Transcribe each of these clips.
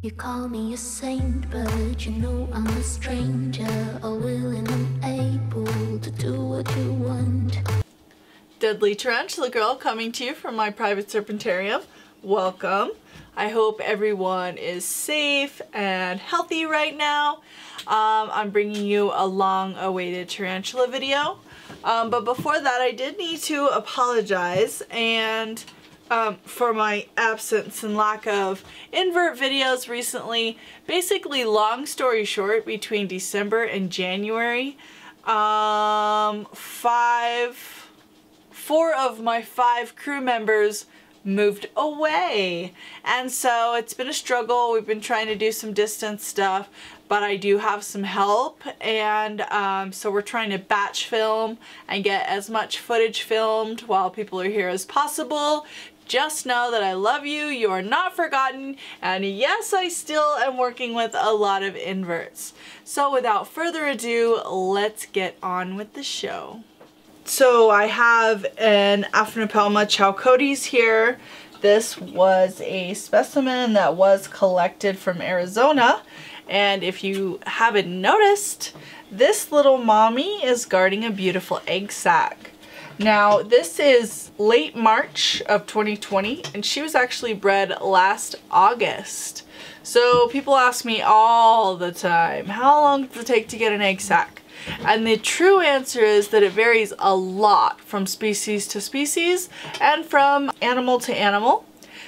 You call me a saint, but you know I'm a stranger. All willing and able to do what you want. Deadly Tarantula Girl coming to you from my private serpentarium. Welcome. I hope everyone is safe and healthy right now. Um, I'm bringing you a long-awaited tarantula video. Um, but before that, I did need to apologize and um, for my absence and lack of invert videos recently. Basically, long story short, between December and January, um, five, four of my five crew members moved away. And so it's been a struggle. We've been trying to do some distance stuff, but I do have some help. And um, so we're trying to batch film and get as much footage filmed while people are here as possible just know that I love you, you are not forgotten, and yes, I still am working with a lot of inverts. So without further ado, let's get on with the show. So I have an Aphonopelma chalcodes here. This was a specimen that was collected from Arizona. And if you haven't noticed, this little mommy is guarding a beautiful egg sac. Now, this is late March of 2020, and she was actually bred last August. So people ask me all the time, how long does it take to get an egg sac? And the true answer is that it varies a lot from species to species and from animal to animal.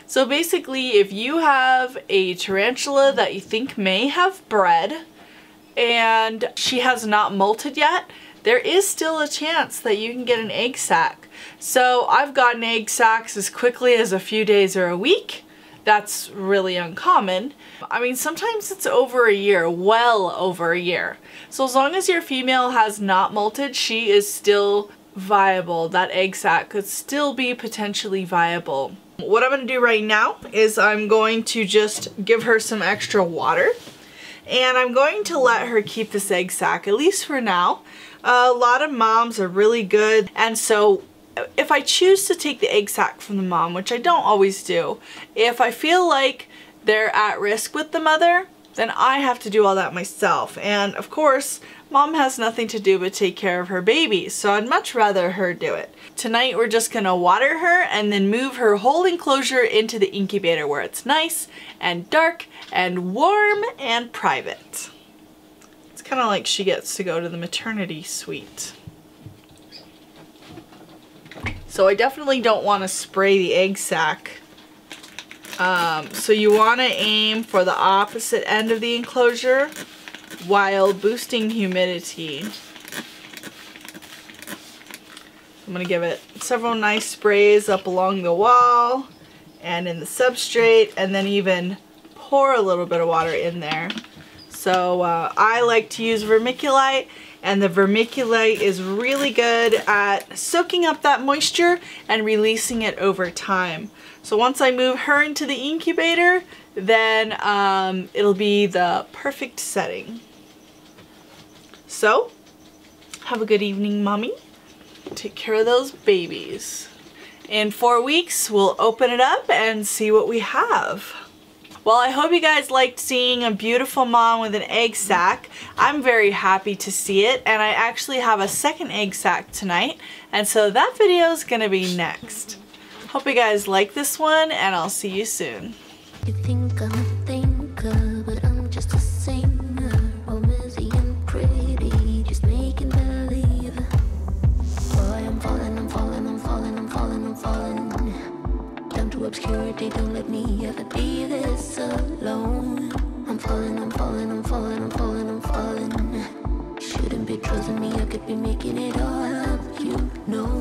So basically, if you have a tarantula that you think may have bred and she has not molted yet, there is still a chance that you can get an egg sac. So I've gotten egg sacs as quickly as a few days or a week. That's really uncommon. I mean, sometimes it's over a year, well over a year. So as long as your female has not molted, she is still viable. That egg sac could still be potentially viable. What I'm going to do right now is I'm going to just give her some extra water. And I'm going to let her keep this egg sac, at least for now. A lot of moms are really good and so if I choose to take the egg sac from the mom, which I don't always do, if I feel like they're at risk with the mother, then I have to do all that myself. And of course, mom has nothing to do but take care of her baby, so I'd much rather her do it. Tonight we're just gonna water her and then move her whole enclosure into the incubator where it's nice and dark and warm and private kind of like she gets to go to the maternity suite. So I definitely don't want to spray the egg sac. Um, so you want to aim for the opposite end of the enclosure while boosting humidity. I'm going to give it several nice sprays up along the wall and in the substrate and then even pour a little bit of water in there. So uh, I like to use vermiculite and the vermiculite is really good at soaking up that moisture and releasing it over time. So once I move her into the incubator, then um, it'll be the perfect setting. So, have a good evening, mommy. Take care of those babies. In four weeks, we'll open it up and see what we have. Well, I hope you guys liked seeing a beautiful mom with an egg sac. I'm very happy to see it, and I actually have a second egg sac tonight, and so that video is going to be next. Hope you guys like this one, and I'll see you soon. You obscurity, don't let me ever be this alone. I'm falling, I'm falling, I'm falling, I'm falling, I'm falling. Shouldn't be trusting me, I could be making it all up, you know.